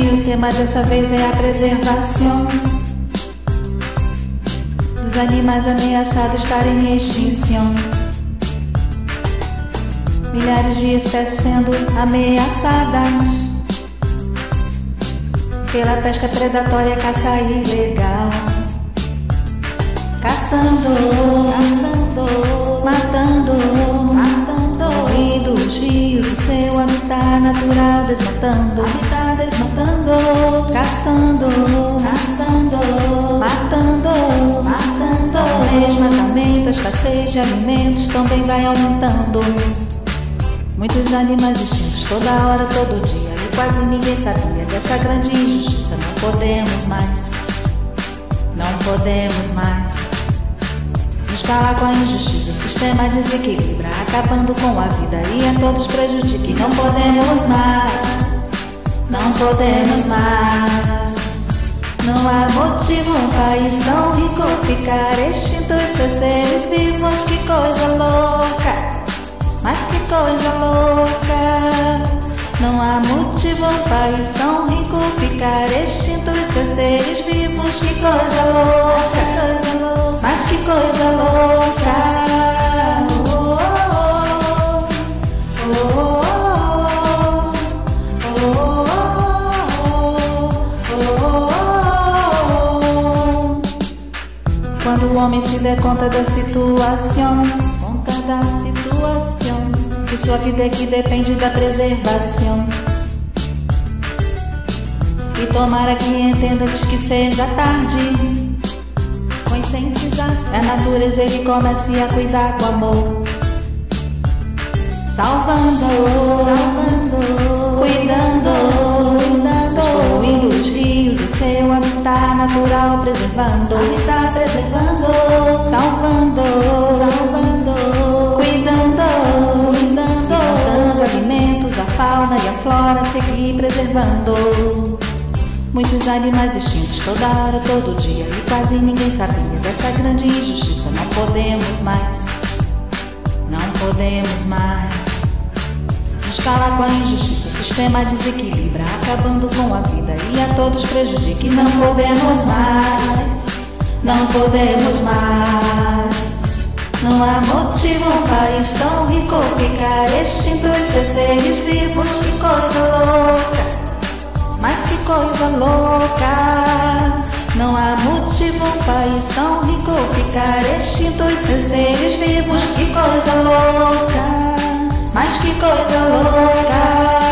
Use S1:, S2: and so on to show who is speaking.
S1: E o tema dessa vez é a preservação dos animais ameaçados estarem em extinção. Milhares de espécies sendo ameaçadas pela pesca predatória, caça ilegal. Caçando, habitat natural desmatando, habitat desmatando, caçando, caçando, matando, matando. Desmatamento, a escassez de alimentos também vai aumentando. Muitos animais extintos toda hora, todo dia, e quase ninguém sabia dessa grande injustiça. Não podemos mais, não podemos mais. Calar com a injustiça, o sistema desequilibra, acabando com a vida e a todos prejudica. E não podemos mais, não podemos mais. Não há motivo um país tão rico ficar extinto e seus seres vivos, que coisa louca. Mas que coisa louca! Não há motivo um país tão rico ficar extinto e seus seres vivos. Que coisa louca! Homem se der conta da situação, conta da situação, que sua vida aqui depende da preservação. E tomara que entenda antes que seja tarde. Conscientização. A natureza ele comece a cuidar com amor. Salvando, salvando, habitat natural preservando, habitat preservando, salvando, salvando, cuidando, cuidando, dando alimentos à fauna e à flora, seguir preservando. Muitos animais extintos toda hora, todo dia, e quase ninguém sabia dessa grande injustiça. Não podemos mais, não podemos mais. Nos calar com a injustiça, o sistema desequilibra, acabando com a vida e a todos prejudica. E não podemos mais, não podemos mais. Não há motivo um país tão rico ficar extinto e seus seres vivos. Que coisa louca! Mas que coisa louca! Não há motivo um país tão rico ficar extinto e seus seres vivos. Que coisa louca! acho que coisa louca.